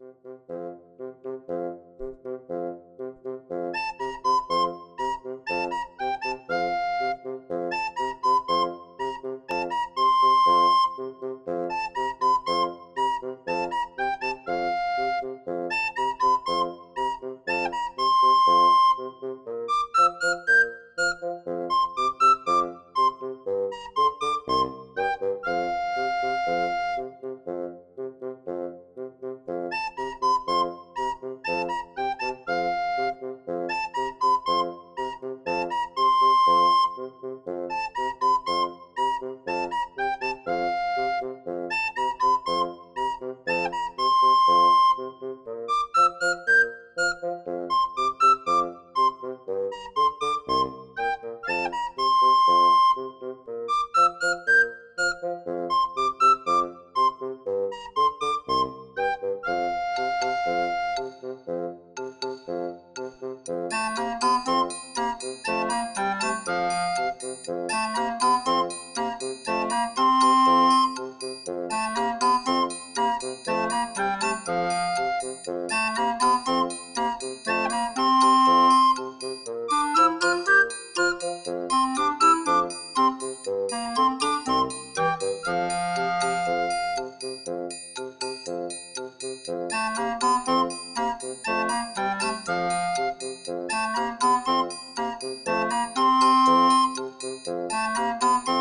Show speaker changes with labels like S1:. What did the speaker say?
S1: Mm-hmm. thank you Música